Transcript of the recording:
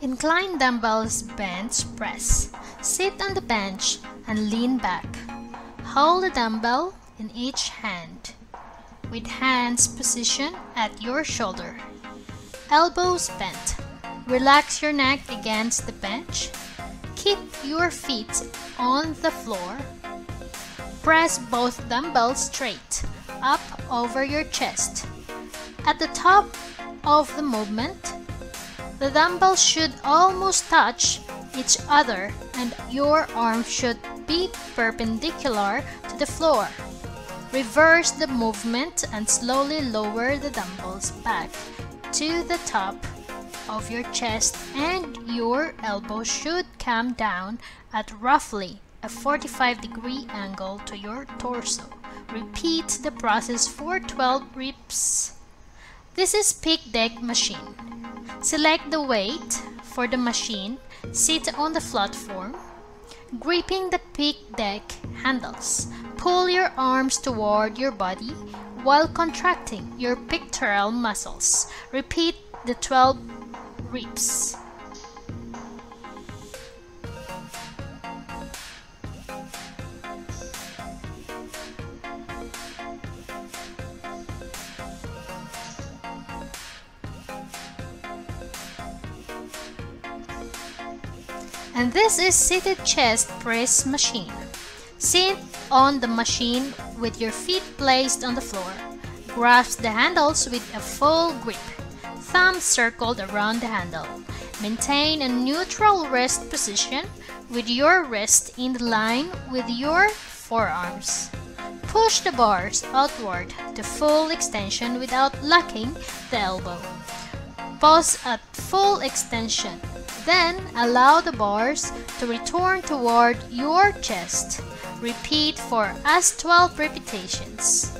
Incline dumbbells bench press. Sit on the bench and lean back. Hold the dumbbell in each hand with hands positioned at your shoulder. Elbows bent. Relax your neck against the bench. Keep your feet on the floor. Press both dumbbells straight up over your chest. At the top of the movement, the dumbbells should almost touch each other and your arms should be perpendicular to the floor. Reverse the movement and slowly lower the dumbbells back to the top of your chest and your elbow should come down at roughly a 45 degree angle to your torso. Repeat the process for 12 reps. This is pec deck machine. Select the weight for the machine, sit on the platform, gripping the pec deck handles. Pull your arms toward your body while contracting your pectoral muscles. Repeat the 12 reps. And this is seated chest press machine. Sit on the machine with your feet placed on the floor. Grasp the handles with a full grip. Thumb circled around the handle. Maintain a neutral wrist position with your wrist in line with your forearms. Push the bars outward to full extension without locking the elbow. Pause at full extension. Then allow the bars to return toward your chest. Repeat for as 12 repetitions.